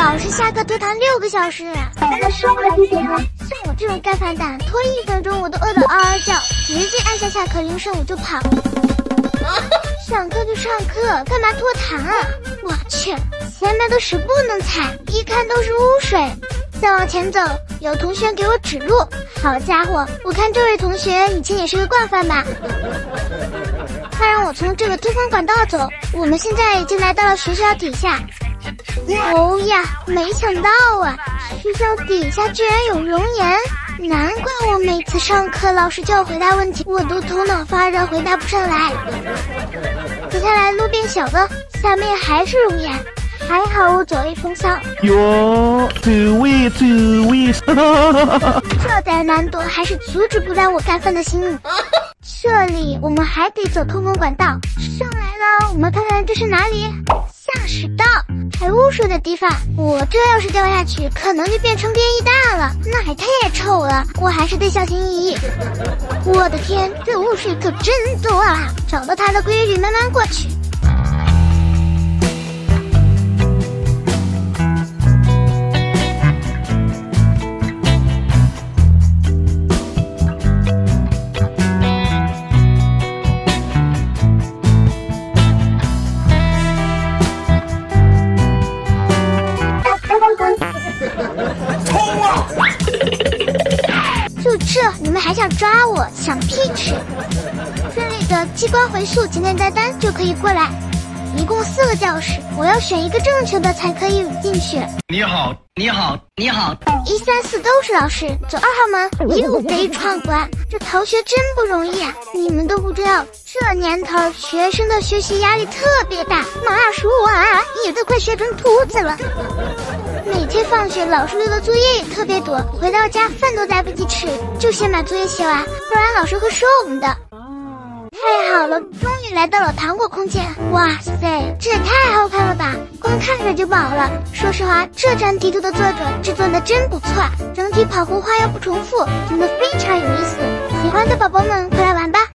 老师下课拖堂六个小时，那生活几点了？像我这种干饭蛋，拖一分钟我都饿得嗷嗷叫，直接按下下课铃声我就跑。上课就上课，干嘛拖堂啊？我去，前面的屎不能踩，一看都是污水。再往前走，有同学给我指路。好家伙，我看这位同学以前也是个惯犯吧？他让我从这个通风管道走。我们现在已经来到了学校底下。哦呀，没想到啊，学校底下居然有熔岩，难怪我每次上课老师叫我回答问题，我都头脑发热回答不上来。接下来路变小了，下面还是熔岩，还好我走位风骚。哟，走位走位，这点难度还是阻止不了我干饭的心。这里我们还得走通风管道，上来了，我们看看这是哪里？下水道，排污水的地方。我这要是掉下去，可能就变成变异蛋了，那也太丑了。我还是得小心翼翼。我的天，这污水可真多啊！找到它的规律，慢慢过去。这，你们还想抓我？想屁吃！这里的机关回溯简简单单就可以过来。一共四个教室，我要选一个正确的才可以进去。你好，你好，你好，一三四都是老师，走二号门又贼闯关，这逃学真不容易啊！你们都不知道，这年头学生的学习压力特别大，马叔啊，你都快学成秃子了。每天放学，老师留的作业也特别多，回到家饭都来不及吃，就先把作业写完，不然老师会说我们的。太好了，终于来到了糖果空间！哇塞，这也太好看了吧！光看着就饱了。说实话，这张地图的作者制作的真不错，整体跑酷花样不重复，真的非常有意思。喜欢的宝宝们。